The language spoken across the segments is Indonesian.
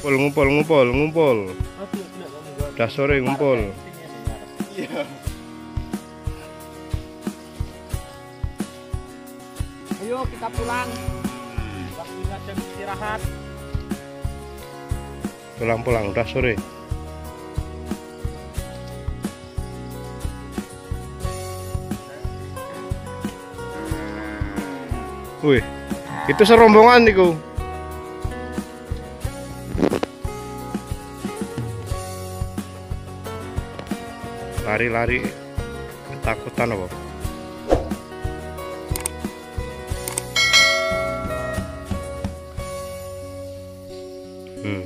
Ngumpul, ngumpul, ngumpul, ngumpul. Udah sore ngumpul. Iya. Ayo kita pulang. Waktunya jam istirahat. Pulang-pulang, udah sore. Wih, itu serombongan niku. Lari-lari ketakutan apa? Hmm.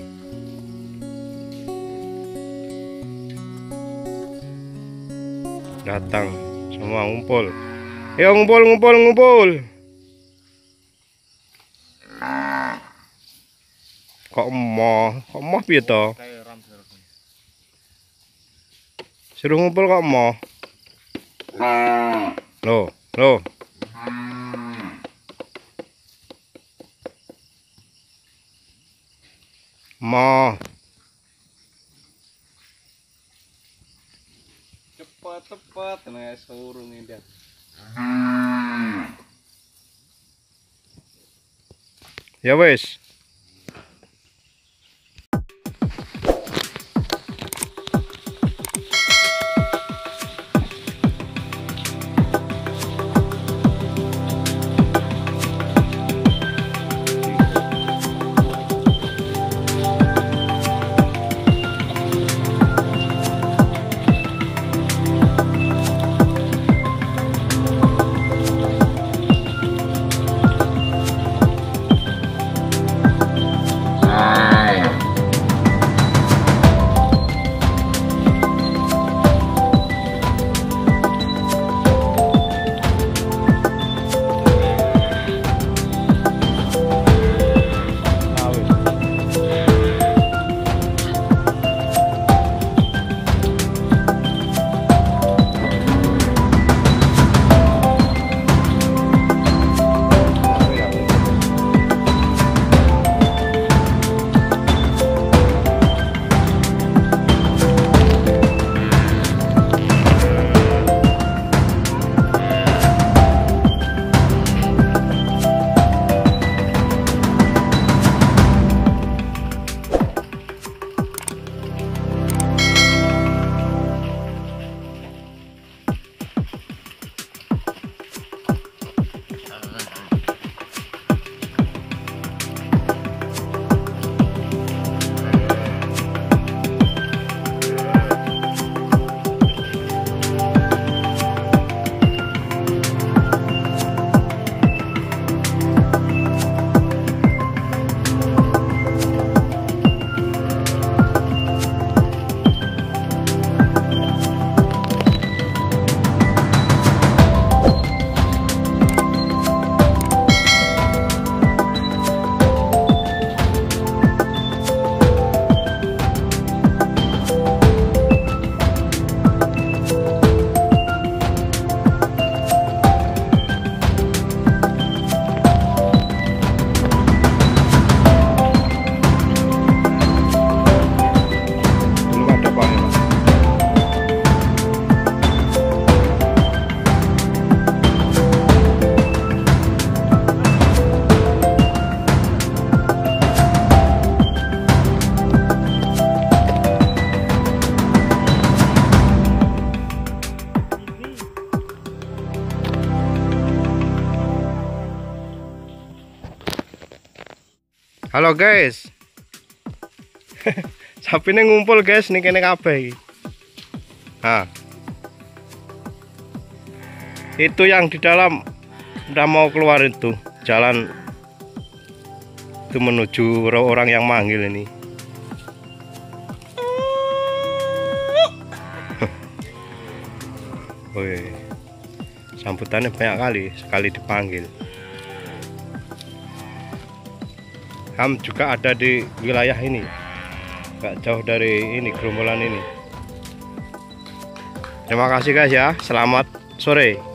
Datang semua ngumpul. Ayo ngumpul, ngumpul, ngumpul. Kok emoh? Kok emoh piye? suruh ngumpul kok mau Loh, lo mau cepat cepat nih suruh nih dia. Ya wis. Halo guys. Sapine ngumpul guys ning kene kabeh iki. Nah. Itu yang di dalam udah mau keluar itu jalan itu menuju orang yang manggil ini. Woi. Sambutannya banyak kali sekali dipanggil. Ham juga ada di wilayah ini. Nggak jauh dari ini gerombolan ini. Terima kasih guys ya. Selamat sore